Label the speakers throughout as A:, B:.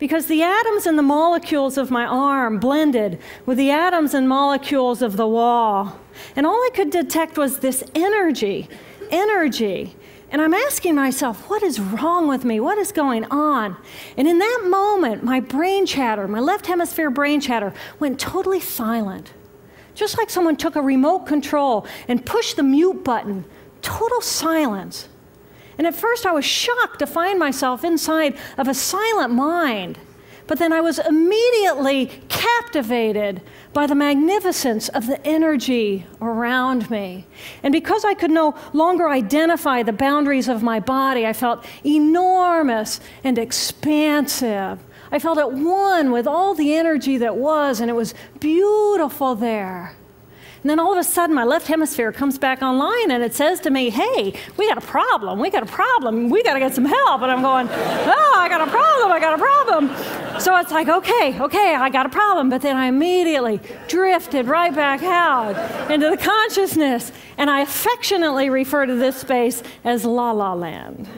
A: Because the atoms and the molecules of my arm blended with the atoms and molecules of the wall. And all I could detect was this energy, energy. And I'm asking myself, what is wrong with me? What is going on? And in that moment, my brain chatter, my left hemisphere brain chatter, went totally silent. Just like someone took a remote control and pushed the mute button, total silence. And at first, I was shocked to find myself inside of a silent mind. But then I was immediately captivated by the magnificence of the energy around me. And because I could no longer identify the boundaries of my body, I felt enormous and expansive. I felt at one with all the energy that was, and it was beautiful there. And then all of a sudden, my left hemisphere comes back online and it says to me, Hey, we got a problem. We got a problem. We got to get some help. And I'm going, Oh, I got a problem. I got a problem. So it's like, Okay, okay, I got a problem. But then I immediately drifted right back out into the consciousness. And I affectionately refer to this space as La La Land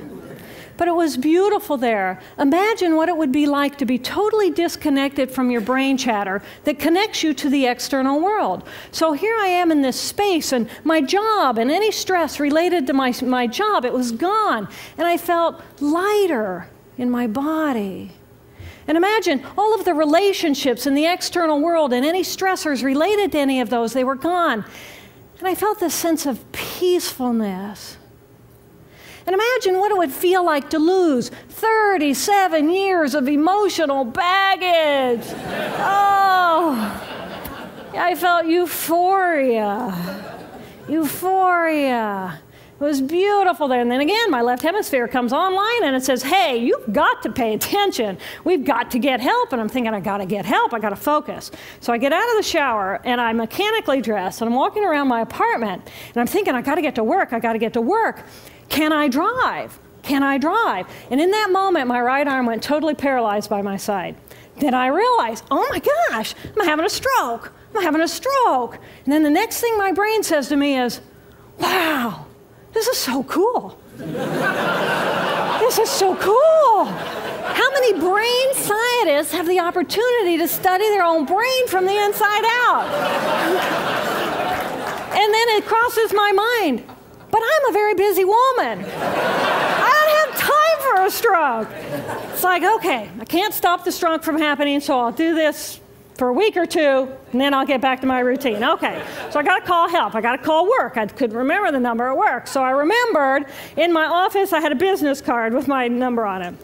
A: but it was beautiful there. Imagine what it would be like to be totally disconnected from your brain chatter that connects you to the external world. So here I am in this space, and my job and any stress related to my, my job, it was gone. And I felt lighter in my body. And imagine all of the relationships in the external world and any stressors related to any of those, they were gone. And I felt this sense of peacefulness. And imagine what it would feel like to lose 37 years of emotional baggage. Oh, I felt euphoria. Euphoria. It was beautiful there. And then again, my left hemisphere comes online and it says, Hey, you've got to pay attention. We've got to get help. And I'm thinking, I got to get help. I got to focus. So I get out of the shower and I mechanically dress and I'm walking around my apartment and I'm thinking, I got to get to work. I got to get to work. Can I drive? Can I drive? And in that moment, my right arm went totally paralyzed by my side. Then I realized, oh my gosh, I'm having a stroke. I'm having a stroke. And then the next thing my brain says to me is, wow, this is so cool. this is so cool. How many brain scientists have the opportunity to study their own brain from the inside out? and then it crosses my mind but I'm a very busy woman. I don't have time for a stroke. It's like, okay, I can't stop the stroke from happening, so I'll do this for a week or two, and then I'll get back to my routine. Okay, so I got to call help. I got to call work. I couldn't remember the number at work. So I remembered in my office I had a business card with my number on it.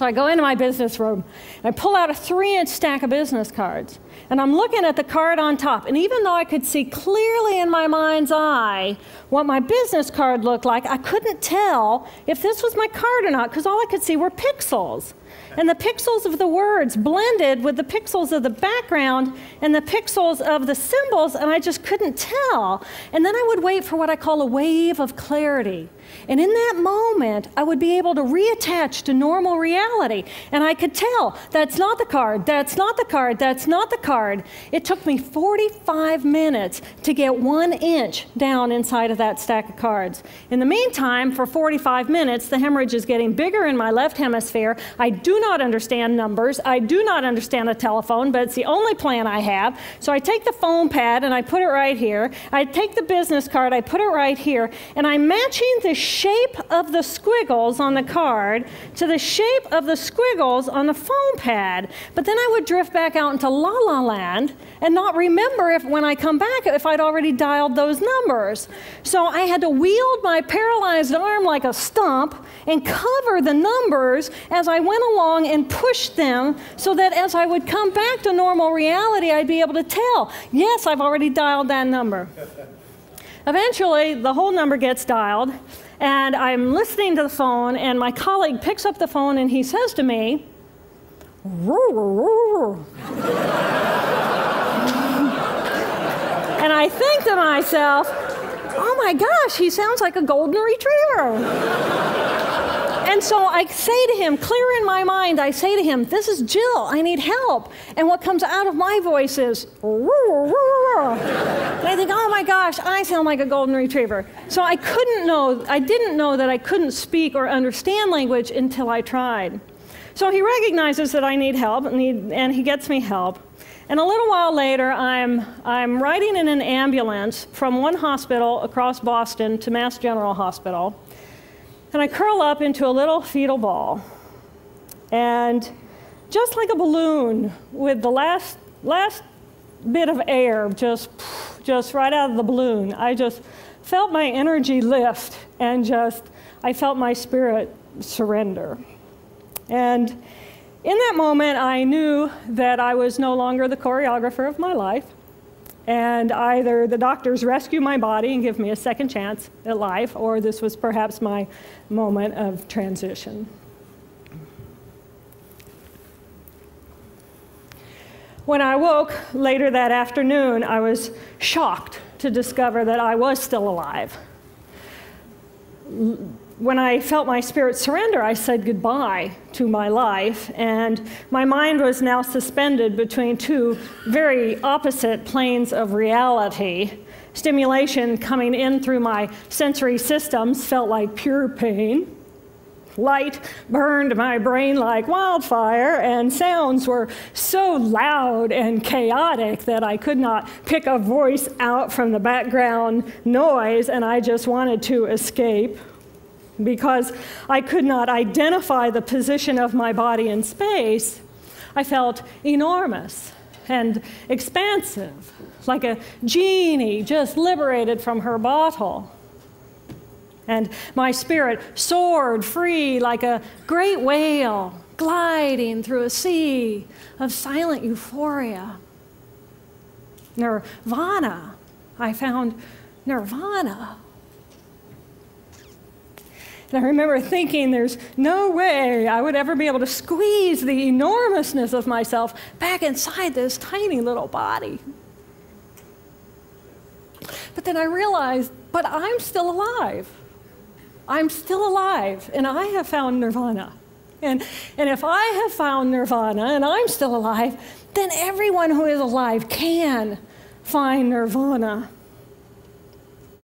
A: So I go into my business room and I pull out a three inch stack of business cards and I'm looking at the card on top. And even though I could see clearly in my mind's eye what my business card looked like, I couldn't tell if this was my card or not because all I could see were pixels. And the pixels of the words blended with the pixels of the background and the pixels of the symbols, and I just couldn't tell. And then I would wait for what I call a wave of clarity. And in that moment, I would be able to reattach to normal reality. And I could tell that's not the card, that's not the card, that's not the card. It took me 45 minutes to get one inch down inside of that stack of cards. In the meantime, for 45 minutes, the hemorrhage is getting bigger in my left hemisphere. I do not understand numbers, I do not understand a telephone, but it's the only plan I have. So I take the phone pad and I put it right here. I take the business card, I put it right here, and I'm matching the shape of the squiggles on the card to the shape of the squiggles on the foam pad. But then I would drift back out into la la land and not remember if when I come back if I'd already dialed those numbers. So I had to wield my paralyzed arm like a stump and cover the numbers as I went along and push them so that as I would come back to normal reality, I'd be able to tell, yes, I've already dialed that number. Eventually, the whole number gets dialed, and I'm listening to the phone, and my colleague picks up the phone and he says to me, and I think to myself, oh my gosh, he sounds like a golden retriever. And so I say to him, clear in my mind, I say to him, This is Jill, I need help. And what comes out of my voice is, my gosh, I sound like a golden retriever. So I couldn't know, I didn't know that I couldn't speak or understand language until I tried. So he recognizes that I need help, and he, and he gets me help. And a little while later, I'm, I'm riding in an ambulance from one hospital across Boston to Mass General Hospital. And I curl up into a little fetal ball. And just like a balloon, with the last, last bit of air just, just right out of the balloon, I just felt my energy lift and just, I felt my spirit surrender. And in that moment, I knew that I was no longer the choreographer of my life, and either the doctors rescue my body and give me a second chance at life, or this was perhaps my moment of transition. When I woke later that afternoon, I was shocked to discover that I was still alive when I felt my spirit surrender, I said goodbye to my life, and my mind was now suspended between two very opposite planes of reality. Stimulation coming in through my sensory systems felt like pure pain. Light burned my brain like wildfire, and sounds were so loud and chaotic that I could not pick a voice out from the background noise, and I just wanted to escape because I could not identify the position of my body in space, I felt enormous and expansive, like a genie just liberated from her bottle. And my spirit soared free like a great whale gliding through a sea of silent euphoria. Nirvana. I found nirvana. And I remember thinking, there's no way I would ever be able to squeeze the enormousness of myself back inside this tiny little body. But then I realized, but I'm still alive. I'm still alive, and I have found nirvana. And, and if I have found nirvana and I'm still alive, then everyone who is alive can find nirvana.